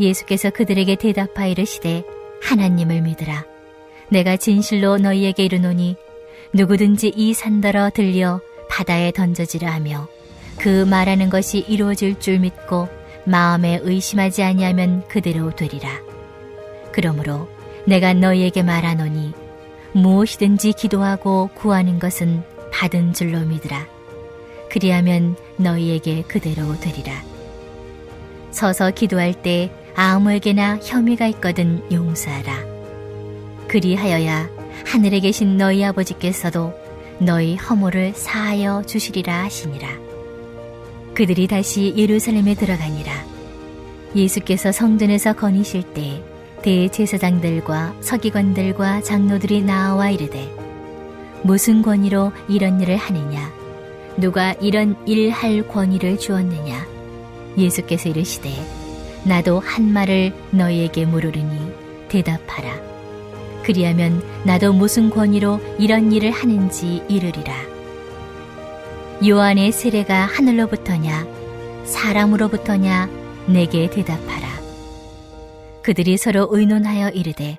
예수께서 그들에게 대답하여 이르시되 하나님을 믿으라. 내가 진실로 너희에게 이르노니 누구든지 이 산더러 들려 바다에 던져지라 하며 그 말하는 것이 이루어질 줄 믿고 마음에 의심하지 아니하면 그대로 되리라. 그러므로 내가 너희에게 말하노니 무엇이든지 기도하고 구하는 것은 받은 줄로 믿으라. 그리하면 너희에게 그대로 되리라. 서서 기도할 때 아무에게나 혐의가 있거든 용서하라. 그리하여야 하늘에 계신 너희 아버지께서도 너희 허물을 사하여 주시리라 하시니라. 그들이 다시 예루살렘에 들어가니라. 예수께서 성전에서 거니실 때 대제사장들과 서기관들과 장로들이 나와 이르되 무슨 권위로 이런 일을 하느냐 누가 이런 일 할 권위를 주었느냐 예수께서 이르시되 나도 한 말을 너희에게 물으리니 대답하라. 그리하면 나도 무슨 권위로 이런 일을 하는지 이르리라. 요한의 세례가 하늘로부터냐 사람으로부터냐 내게 대답하라. 그들이 서로 의논하여 이르되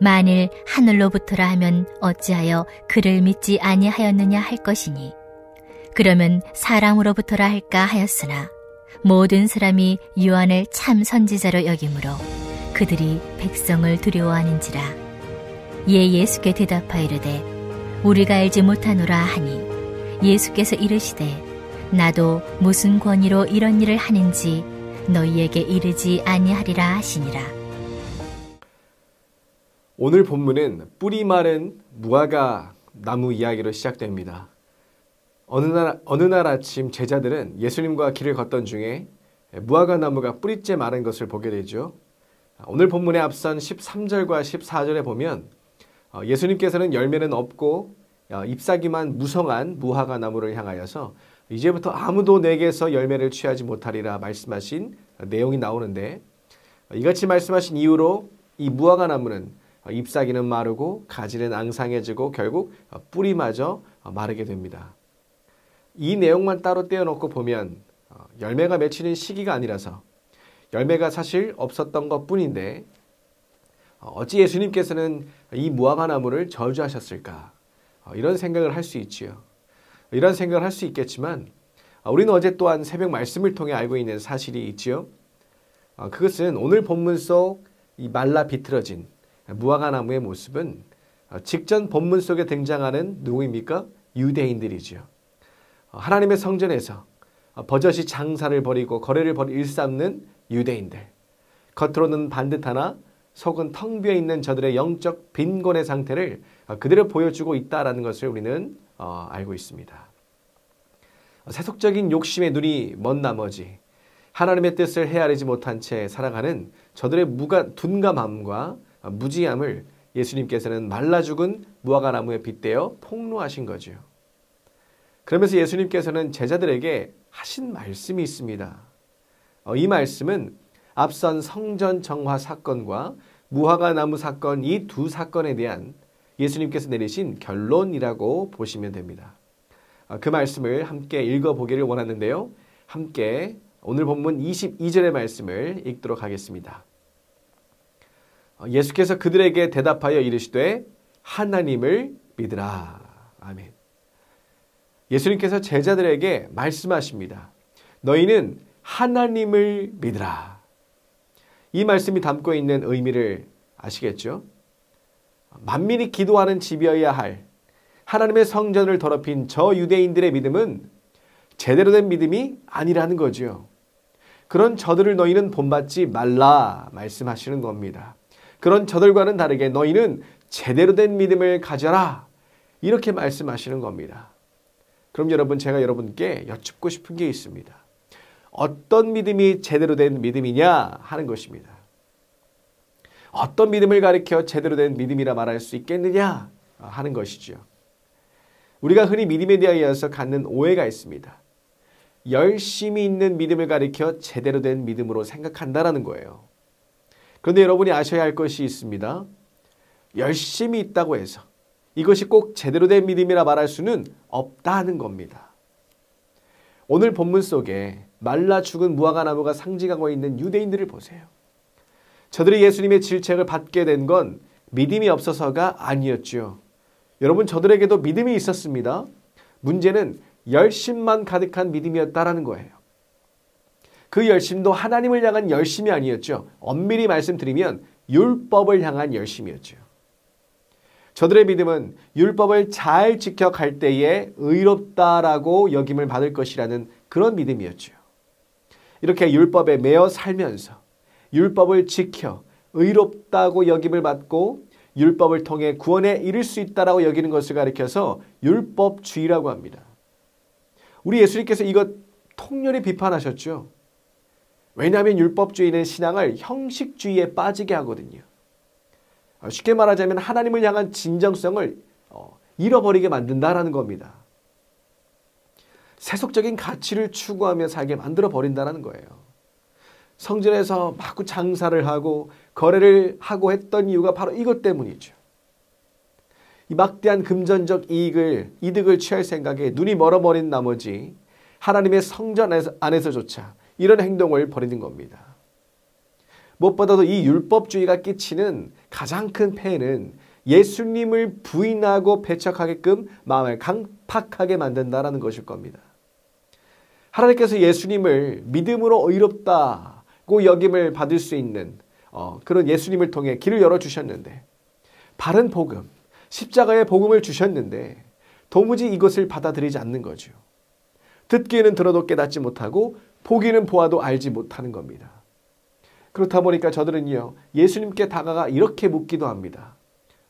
만일 하늘로부터라 하면 어찌하여 그를 믿지 아니하였느냐 할 것이니 그러면 사람으로부터라 할까 하였으나 모든 사람이 요한을 참 선지자로 여기므로 그들이 백성을 두려워하는지라 예 예수께 대답하여 이르되 우리가 알지 못하노라 하니 예수께서 이르시되 나도 무슨 권위로 이런 일을 하는지 너희에게 이르지 아니하리라 하시니라. 오늘 본문은 뿌리 마른 무화과 나무 이야기로 시작됩니다. 어느 날, 어느 날 아침 제자들은 예수님과 길을 걷던 중에 무화과 나무가 뿌리째 마른 것을 보게 되죠. 오늘 본문에 앞선 13절과 14절에 보면 어, 예수님께서는 열매는 없고 어, 잎사귀만 무성한 무화과 나무를 향하여서 이제부터 아무도 내게서 열매를 취하지 못하리라 말씀하신 내용이 나오는데 이같이 말씀하신 이후로 이 무화과 나무는 잎사귀는 마르고 가지는 앙상해지고 결국 뿌리마저 마르게 됩니다. 이 내용만 따로 떼어놓고 보면 열매가 맺히는 시기가 아니라서 열매가 사실 없었던 것 뿐인데 어찌 예수님께서는 이 무화과 나무를 저주하셨을까 이런 생각을 할 수 있지요. 이런 생각을 할 수 있겠지만 아, 우리는 어제 또한 새벽 말씀을 통해 알고 있는 사실이 있지요. 아, 그것은 오늘 본문 속 이 말라 비틀어진 무화과 나무의 모습은 아, 직전 본문 속에 등장하는 누구입니까? 유대인들이지요. 하나님의 성전에서 버젓이 장사를 벌이고 거래를 벌이 일삼는 유대인들. 겉으로는 반듯하나 속은 텅 비어 있는 저들의 영적 빈곤의 상태를 그대로 보여주고 있다라는 것을 우리는 어, 알고 있습니다. 세속적인 욕심에 눈이 먼 나머지 하나님의 뜻을 헤아리지 못한 채 살아가는 저들의 무가, 둔감함과 무지함을 예수님께서는 말라 죽은 무화과 나무에 빗대어 폭로하신 거죠. 그러면서 예수님께서는 제자들에게 하신 말씀이 있습니다. 어, 이 말씀은 앞선 성전 정화 사건과 무화과 나무 사건 이 두 사건에 대한 예수님께서 내리신 결론이라고 보시면 됩니다. 아, 그 말씀을 함께 읽어보기를 원하는데요. 함께 오늘 본문 22절의 말씀을 읽도록 하겠습니다. 어, 예수께서 그들에게 대답하여 이르시되 하나님을 믿으라. 아멘. 예수님께서 제자들에게 말씀하십니다. 너희는 하나님을 믿으라. 이 말씀이 담고 있는 의미를 아시겠죠? 만민이 기도하는 집이어야 할 하나님의 성전을 더럽힌 저 유대인들의 믿음은 제대로 된 믿음이 아니라는 거죠. 그런 저들을 너희는 본받지 말라 말씀하시는 겁니다. 그런 저들과는 다르게 너희는 제대로 된 믿음을 가져라. 이렇게 말씀하시는 겁니다. 그럼 여러분 제가 여러분께 여쭙고 싶은 게 있습니다. 어떤 믿음이 제대로 된 믿음이냐 하는 것입니다. 어떤 믿음을 가리켜 제대로 된 믿음이라 말할 수 있겠느냐 하는 것이죠. 우리가 흔히 믿음에 대하여서 갖는 오해가 있습니다. 열심히 있는 믿음을 가리켜 제대로 된 믿음으로 생각한다라는 거예요. 그런데 여러분이 아셔야 할 것이 있습니다. 열심히 있다고 해서 이것이 꼭 제대로 된 믿음이라 말할 수는 없다는 겁니다. 오늘 본문 속에 말라 죽은 무화과 나무가 상징하고 있는 유대인들을 보세요. 저들이 예수님의 질책을 받게 된 건 믿음이 없어서가 아니었죠. 여러분 저들에게도 믿음이 있었습니다. 문제는 열심만 가득한 믿음이었다라는 거예요. 그 열심도 하나님을 향한 열심이 아니었죠. 엄밀히 말씀드리면 율법을 향한 열심이었죠. 저들의 믿음은 율법을 잘 지켜갈 때에 의롭다라고 여김을 받을 것이라는 그런 믿음이었죠. 이렇게 율법에 매어 살면서 율법을 지켜 의롭다고 여김을 받고 율법을 통해 구원에 이를 수 있다라고 여기는 것을 가리켜서 율법주의라고 합니다. 우리 예수님께서 이것 통렬히 비판하셨죠. 왜냐하면 율법주의는 신앙을 형식주의에 빠지게 하거든요. 어, 쉽게 말하자면 하나님을 향한 진정성을 어, 잃어버리게 만든다라는 겁니다. 세속적인 가치를 추구하며 살게 만들어 버린다는 거예요. 성전에서 마구 장사를 하고 거래를 하고 했던 이유가 바로 이것 때문이죠. 이 막대한 금전적 이익을 이득을 취할 생각에 눈이 멀어버린 나머지 하나님의 성전 안에서조차 이런 행동을 벌이는 겁니다. 무엇보다도 이 율법주의가 끼치는 가장 큰 폐해는 예수님을 부인하고 배척하게끔 마음을 강팍하게 만든다라는 것일 겁니다. 하나님께서 예수님을 믿음으로 의롭다고 여김을 받을 수 있는 어, 그런 예수님을 통해 길을 열어주셨는데 바른 복음, 십자가의 복음을 주셨는데 도무지 이것을 받아들이지 않는 거죠. 듣기는 들어도 깨닫지 못하고 보기는 보아도 알지 못하는 겁니다. 그렇다 보니까 저들은요, 예수님께 다가가 이렇게 묻기도 합니다.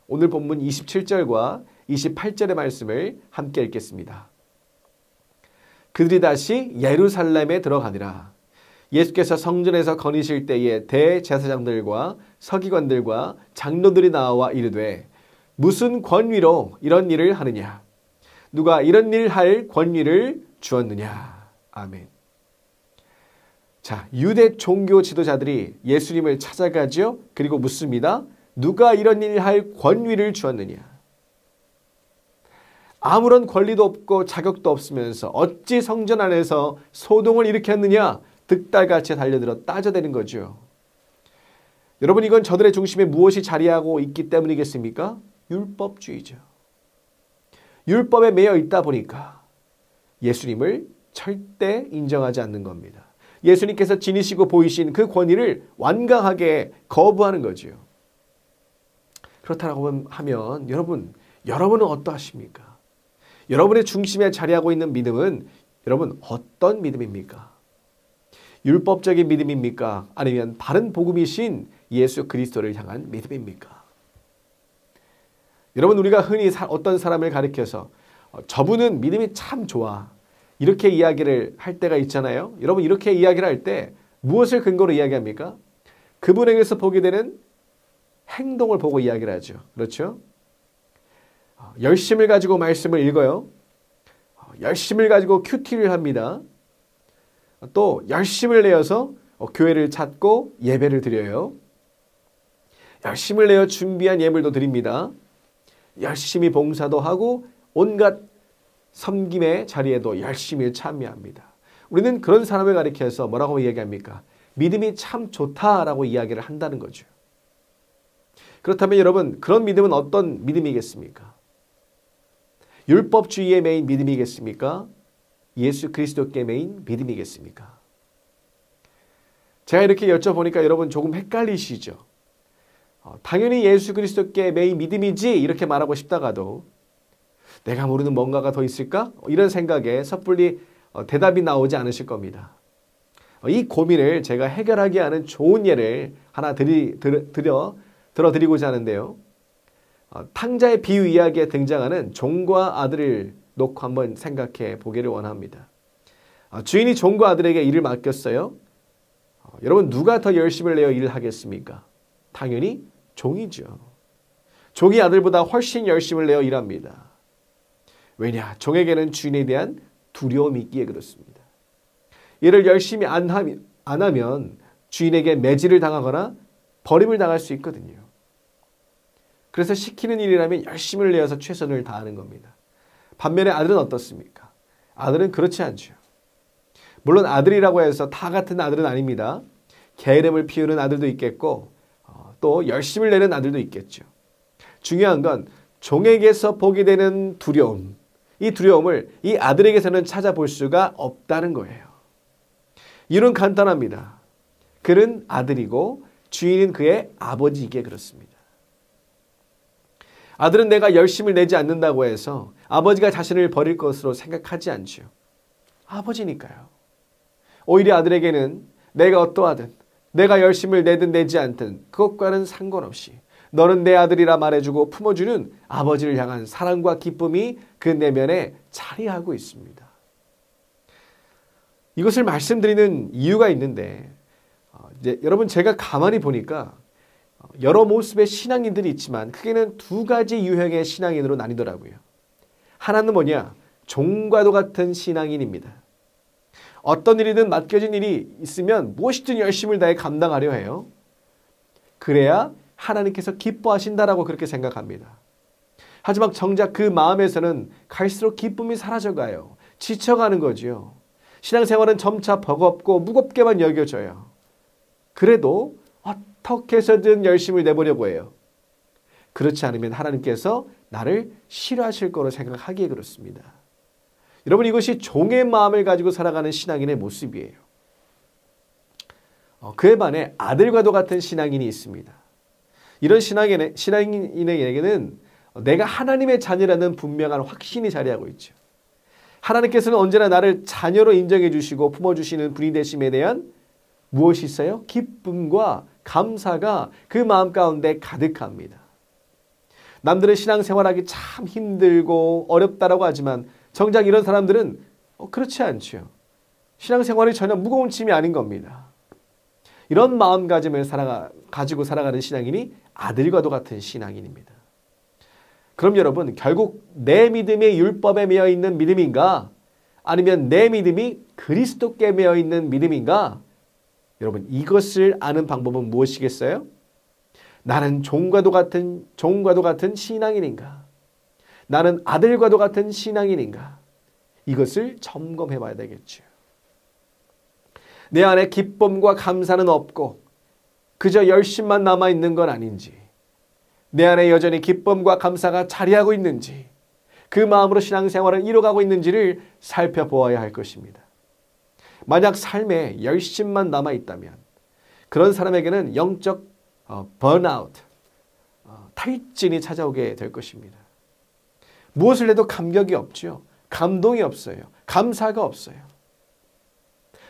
오늘 본문 27절과 28절의 말씀을 함께 읽겠습니다. 그들이 다시 예루살렘에 들어가니라. 예수께서 성전에서 거니실 때에 대제사장들과 서기관들과 장로들이 나와 이르되 무슨 권위로 이런 일을 하느냐? 누가 이런 일 할 권위를 주었느냐? 아멘. 자, 유대 종교 지도자들이 예수님을 찾아가죠. 그리고 묻습니다. 누가 이런 일할 권위를 주었느냐? 아무런 권리도 없고 자격도 없으면서 어찌 성전 안에서 소동을 일으켰느냐? 득달같이 달려들어 따져대는 거죠. 여러분 이건 저들의 중심에 무엇이 자리하고 있기 때문이겠습니까? 율법주의죠. 율법에 매여 있다 보니까 예수님을 절대 인정하지 않는 겁니다. 예수님께서 지니시고 보이신 그 권위를 완강하게 거부하는 거지요. 그렇다고 하면 여러분, 여러분은 어떠하십니까? 여러분의 중심에 자리하고 있는 믿음은 여러분 어떤 믿음입니까? 율법적인 믿음입니까? 아니면 바른 복음이신 예수 그리스도를 향한 믿음입니까? 여러분 우리가 흔히 어떤 사람을 가리켜서 어, 저분은 믿음이 참 좋아. 이렇게 이야기를 할 때가 있잖아요. 여러분 이렇게 이야기를 할 때 무엇을 근거로 이야기합니까? 그분에게서 보게 되는 행동을 보고 이야기를 하죠. 그렇죠? 어, 열심을 가지고 말씀을 읽어요. 어, 열심을 가지고 큐티를 합니다. 또 열심을 내어서 어, 교회를 찾고 예배를 드려요. 열심을 내어 준비한 예물도 드립니다. 열심히 봉사도 하고 온갖 섬김의 자리에도 열심히 참여합니다. 우리는 그런 사람을 가리켜서 뭐라고 이야기합니까? 믿음이 참 좋다라고 이야기를 한다는 거죠. 그렇다면 여러분 그런 믿음은 어떤 믿음이겠습니까? 율법주의에 매인 믿음이겠습니까? 예수 그리스도께 매인 믿음이겠습니까? 제가 이렇게 여쭤보니까 여러분 조금 헷갈리시죠? 어, 당연히 예수 그리스도께 매인 믿음이지 이렇게 말하고 싶다가도 내가 모르는 뭔가가 더 있을까? 이런 생각에 섣불리 어, 대답이 나오지 않으실 겁니다. 어, 이 고민을 제가 해결하게 하는 좋은 예를 하나 드리, 드, 드려, 들어드리고자 하는데요. 어, 탕자의 비유 이야기에 등장하는 종과 아들을 놓고 한번 생각해 보기를 원합니다. 주인이 종과 아들에게 일을 맡겼어요. 여러분 누가 더 열심을 내어 일을 하겠습니까? 당연히 종이죠. 종이 아들보다 훨씬 열심을 내어 일합니다. 왜냐? 종에게는 주인에 대한 두려움이 있기에 그렇습니다. 이를 열심히 안, 하면, 안 하면 주인에게 매질을 당하거나 버림을 당할 수 있거든요. 그래서 시키는 일이라면 열심을 내어서 최선을 다하는 겁니다. 반면에 아들은 어떻습니까? 아들은 그렇지 않죠. 물론 아들이라고 해서 다 같은 아들은 아닙니다. 게으름을 피우는 아들도 있겠고 또 열심을 내는 아들도 있겠죠. 중요한 건 종에게서 보게 되는 두려움. 이 두려움을 이 아들에게서는 찾아볼 수가 없다는 거예요. 이유는 간단합니다. 그는 아들이고 주인은 그의 아버지이기에 그렇습니다. 아들은 내가 열심을 내지 않는다고 해서 아버지가 자신을 버릴 것으로 생각하지 않죠. 아버지니까요. 오히려 아들에게는 내가 어떠하든 내가 열심을 내든 내지 않든 그것과는 상관없이 너는 내 아들이라 말해주고 품어주는 아버지를 향한 사랑과 기쁨이 그 내면에 자리하고 있습니다. 이것을 말씀드리는 이유가 있는데 어, 이제 여러분 제가 가만히 보니까 어, 여러 모습의 신앙인들이 있지만 크게는 두 가지 유형의 신앙인으로 나뉘더라고요. 하나는 뭐냐? 종과도 같은 신앙인입니다. 어떤 일이든 맡겨진 일이 있으면 무엇이든 열심을 다해 감당하려 해요. 그래야 하나님께서 기뻐하신다라고 그렇게 생각합니다. 하지만 정작 그 마음에서는 갈수록 기쁨이 사라져가요. 지쳐가는 거지요. 신앙생활은 점차 버겁고 무겁게만 여겨져요. 그래도 어떻게 해서든 열심을 내보려고 해요. 그렇지 않으면 하나님께서 나를 싫어하실 거로 생각하기에 그렇습니다. 여러분 이것이 종의 마음을 가지고 살아가는 신앙인의 모습이에요. 어, 그에 반해 아들과도 같은 신앙인이 있습니다. 이런 신앙인의, 신앙인에게는 내가 하나님의 자녀라는 분명한 확신이 자리하고 있죠. 하나님께서는 언제나 나를 자녀로 인정해 주시고 품어 주시는 분이 되심에 대한 무엇이 있어요? 기쁨과 감사가 그 마음 가운데 가득합니다. 남들은 신앙생활하기 참 힘들고 어렵다라고 하지만 정작 이런 사람들은 어, 그렇지 않죠. 신앙생활이 전혀 무거운 짐이 아닌 겁니다. 이런 마음가짐을 살아가, 가지고 살아가는 신앙인이 아들과도 같은 신앙인입니다. 그럼 여러분 결국 내 믿음이 율법에 매여 있는 믿음인가? 아니면 내 믿음이 그리스도께 매여 있는 믿음인가? 여러분 이것을 아는 방법은 무엇이겠어요? 나는 종과도 같은 종과도 같은 신앙인인가? 나는 아들과도 같은 신앙인인가? 이것을 점검해 봐야 되겠죠. 내 안에 기쁨과 감사는 없고 그저 열심만 남아 있는 건 아닌지 내 안에 여전히 기쁨과 감사가 자리하고 있는지 그 마음으로 신앙생활을 이뤄가고 있는지를 살펴보아야 할 것입니다. 만약 삶에 열심만 남아 있다면 그런 사람에게는 영적 어, 번아웃, 어, 탈진이 찾아오게 될 것입니다. 무엇을 해도 감격이 없죠. 감동이 없어요. 감사가 없어요.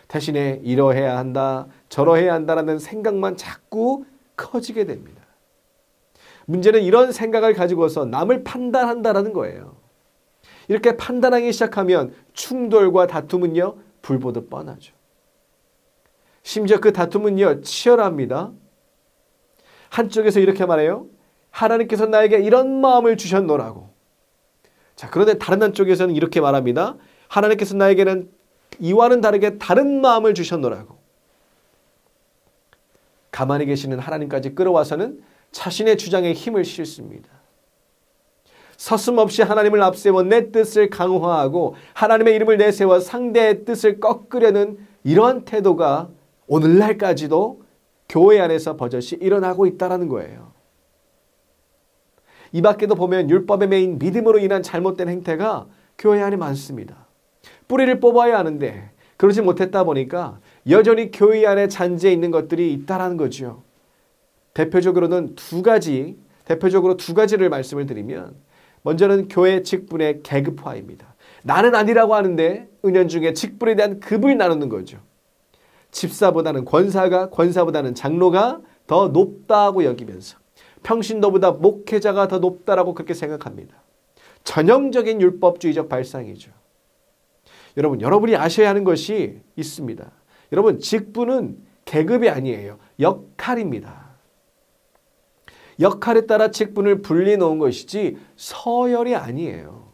대신에 이러해야 한다, 저러해야 한다라는 생각만 자꾸 커지게 됩니다. 문제는 이런 생각을 가지고서 남을 판단한다라는 거예요. 이렇게 판단하기 시작하면 충돌과 다툼은요, 불보듯 뻔하죠. 심지어 그 다툼은요, 치열합니다. 한쪽에서 이렇게 말해요. 하나님께서 나에게 이런 마음을 주셨노라고. 자, 그런데 다른 한쪽에서는 이렇게 말합니다. 하나님께서 나에게는 이와는 다르게 다른 마음을 주셨노라고. 가만히 계시는 하나님까지 끌어와서는 자신의 주장에 힘을 실습니다. 서슴없이 하나님을 앞세워 내 뜻을 강화하고 하나님의 이름을 내세워 상대의 뜻을 꺾으려는 이러한 태도가 오늘날까지도 교회 안에서 버젓이 일어나고 있다는 거예요. 이 밖에도 보면 율법의 메인 믿음으로 인한 잘못된 행태가 교회 안에 많습니다. 뿌리를 뽑아야 하는데 그러지 못했다 보니까 여전히 교회 안에 잔재해 있는 것들이 있다라는 거죠. 대표적으로는 두 가지, 대표적으로 두 가지를 말씀을 드리면 먼저는 교회 직분의 계급화입니다. 나는 아니라고 하는데 은연중에 직분에 대한 급을 나누는 거죠. 집사보다는 권사가, 권사보다는 장로가 더 높다고 여기면서 평신도보다 목회자가 더 높다라고 그렇게 생각합니다. 전형적인 율법주의적 발상이죠. 여러분, 여러분이 아셔야 하는 것이 있습니다. 여러분, 직분은 계급이 아니에요. 역할입니다. 역할에 따라 직분을 분리 놓은 것이지 서열이 아니에요.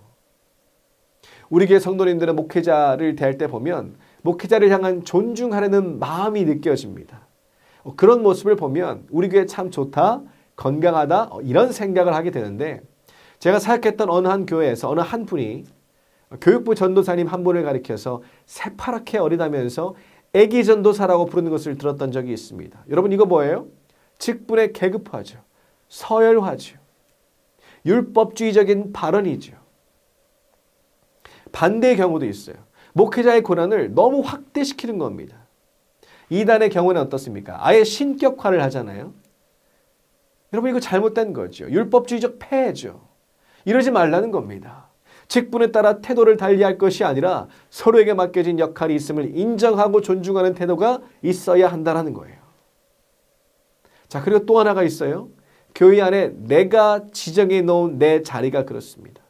우리 교회 성도님들은 목회자를 대할 때 보면 목회자를 향한 존중하려는 마음이 느껴집니다. 어, 그런 모습을 보면 우리 교회 참 좋다, 건강하다 어, 이런 생각을 하게 되는데 제가 사역했던 어느 한 교회에서 어느 한 분이 교육부 전도사님 한 분을 가리켜서 새파랗게 어리다면서 애기 전도사라고 부르는 것을 들었던 적이 있습니다. 여러분 이거 뭐예요? 직분에 계급화죠. 서열화죠. 율법주의적인 발언이죠. 반대의 경우도 있어요. 목회자의 고난을 너무 확대시키는 겁니다. 이단의 경우는 어떻습니까? 아예 신격화를 하잖아요. 여러분 이거 잘못된 거죠. 율법주의적 폐해죠. 이러지 말라는 겁니다. 직분에 따라 태도를 달리할 것이 아니라 서로에게 맡겨진 역할이 있음을 인정하고 존중하는 태도가 있어야 한다는 거예요. 자 그리고 또 하나가 있어요. 교회 안에 내가 지정해 놓은 내 자리가 그렇습니다.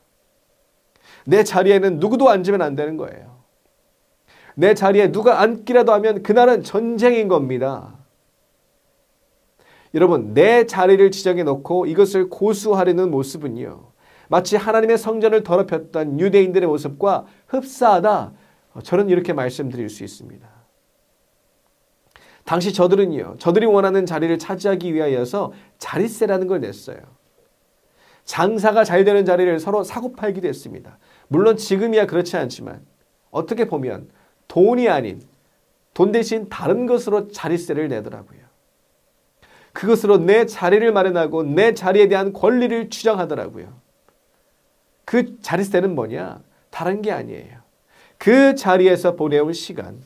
내 자리에는 누구도 앉으면 안 되는 거예요. 내 자리에 누가 앉기라도 하면 그날은 전쟁인 겁니다. 여러분 내 자리를 지정해 놓고 이것을 고수하려는 모습은요. 마치 하나님의 성전을 더럽혔던 유대인들의 모습과 흡사하다. 저는 이렇게 말씀드릴 수 있습니다. 당시 저들은요. 저들이 원하는 자리를 차지하기 위하여서 자리세라는 걸 냈어요. 장사가 잘 되는 자리를 서로 사고 팔기도 했습니다. 물론 지금이야 그렇지 않지만 어떻게 보면 돈이 아닌 돈 대신 다른 것으로 자리세를 내더라고요. 그것으로 내 자리를 마련하고 내 자리에 대한 권리를 주장하더라고요. 그 자리세는 뭐냐? 다른 게 아니에요. 그 자리에서 보내온 시간,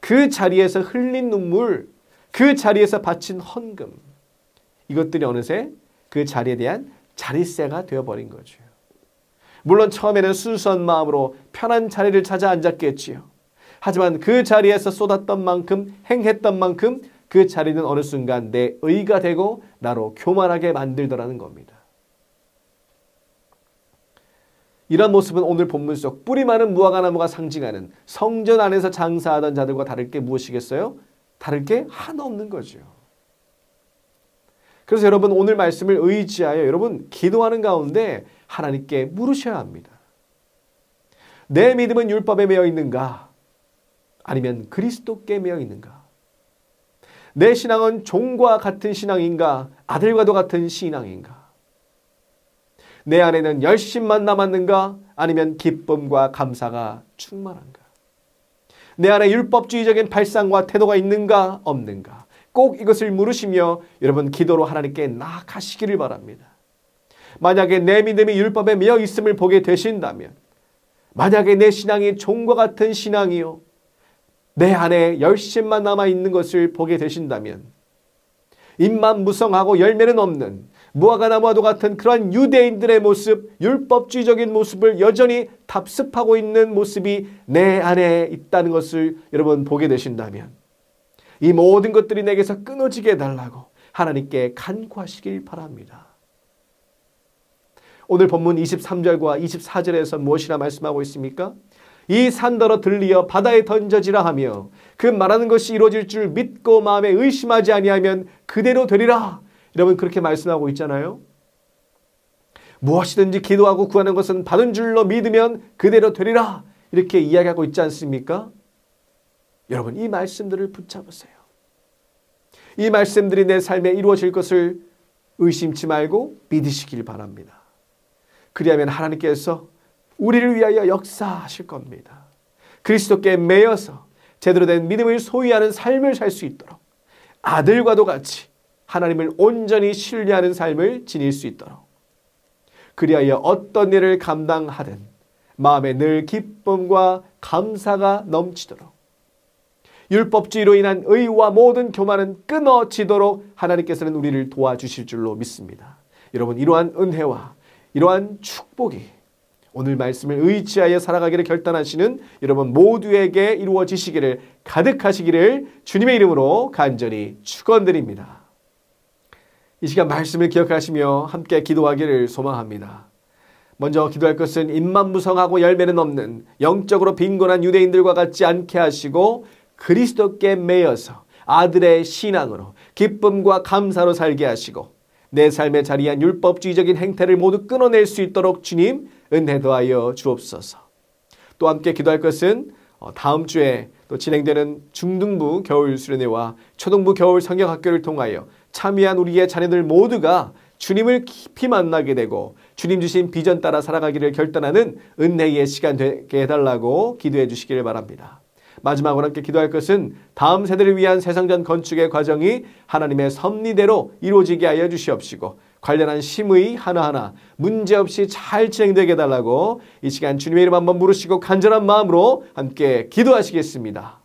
그 자리에서 흘린 눈물, 그 자리에서 바친 헌금, 이것들이 어느새 그 자리에 대한 자리세가 되어버린 거죠. 물론 처음에는 순수한 마음으로 편한 자리를 찾아 앉았겠지요. 하지만 그 자리에서 쏟았던 만큼 행했던 만큼 그 자리는 어느 순간 내 의가 되고 나로 교만하게 만들더라는 겁니다. 이런 모습은 오늘 본문 속 뿌리 많은 무화과 나무가 상징하는 성전 안에서 장사하던 자들과 다를 게 무엇이겠어요? 다를 게 하나 없는 거죠. 그래서 여러분 오늘 말씀을 의지하여 여러분 기도하는 가운데 하나님께 물으셔야 합니다. 내 믿음은 율법에 매여 있는가? 아니면 그리스도께 매여 있는가? 내 신앙은 종과 같은 신앙인가? 아들과도 같은 신앙인가? 내 안에는 열심만 남았는가? 아니면 기쁨과 감사가 충만한가? 내 안에 율법주의적인 발상과 태도가 있는가? 없는가? 꼭 이것을 물으시며 여러분 기도로 하나님께 나아가시기를 바랍니다. 만약에 내 믿음이 율법에 매여 있음을 보게 되신다면 만약에 내 신앙이 종과 같은 신앙이요 내 안에 열심만 남아 있는 것을 보게 되신다면 입만 무성하고 열매는 없는 무화과나무와도 같은 그러한 유대인들의 모습, 율법주의적인 모습을 여전히 답습하고 있는 모습이 내 안에 있다는 것을 여러분 보게 되신다면 이 모든 것들이 내게서 끊어지게 해달라고 하나님께 간구하시길 바랍니다. 오늘 본문 23절과 24절에서 무엇이라 말씀하고 있습니까? 이 산더러 들리어 바다에 던져지라 하며 그 말하는 것이 이루어질 줄 믿고 마음에 의심하지 아니하면 그대로 되리라. 여러분 그렇게 말씀하고 있잖아요. 무엇이든지 기도하고 구하는 것은 받은 줄로 믿으면 그대로 되리라. 이렇게 이야기하고 있지 않습니까? 여러분 이 말씀들을 붙잡으세요. 이 말씀들이 내 삶에 이루어질 것을 의심치 말고 믿으시길 바랍니다. 그리하면 하나님께서 우리를 위하여 역사하실 겁니다. 그리스도께 매여서 제대로 된 믿음을 소유하는 삶을 살 수 있도록 아들과도 같이 하나님을 온전히 신뢰하는 삶을 지닐 수 있도록 그리하여 어떤 일을 감당하든 마음에 늘 기쁨과 감사가 넘치도록 율법주의로 인한 의와 모든 교만은 끊어지도록 하나님께서는 우리를 도와주실 줄로 믿습니다. 여러분 이러한 은혜와 이러한 축복이 오늘 말씀을 의지하여 살아가기를 결단하시는 여러분 모두에게 이루어지시기를 가득하시기를 주님의 이름으로 간절히 축원드립니다. 이 시간 말씀을 기억하시며 함께 기도하기를 소망합니다. 먼저 기도할 것은 입만 무성하고 열매는 없는 영적으로 빈곤한 유대인들과 같지 않게 하시고 그리스도께 매여서 아들의 신앙으로 기쁨과 감사로 살게 하시고 내 삶에 자리한 율법주의적인 행태를 모두 끊어낼 수 있도록 주님 은혜 도하여 주옵소서. 또 함께 기도할 것은 어, 다음 주에 또 진행되는 중등부 겨울 수련회와 초등부 겨울 성경학교를 통하여 참여한 우리의 자녀들 모두가 주님을 깊이 만나게 되고 주님 주신 비전 따라 살아가기를 결단하는 은혜의 시간 되게 해달라고 기도해 주시기를 바랍니다. 마지막으로 함께 기도할 것은 다음 세대를 위한 세상전 건축의 과정이 하나님의 섭리대로 이루어지게 하여 주시옵시고 관련한 심의 하나하나 문제없이 잘 진행되게 해달라고 이 시간 주님의 이름 한번 부르시고 간절한 마음으로 함께 기도하시겠습니다.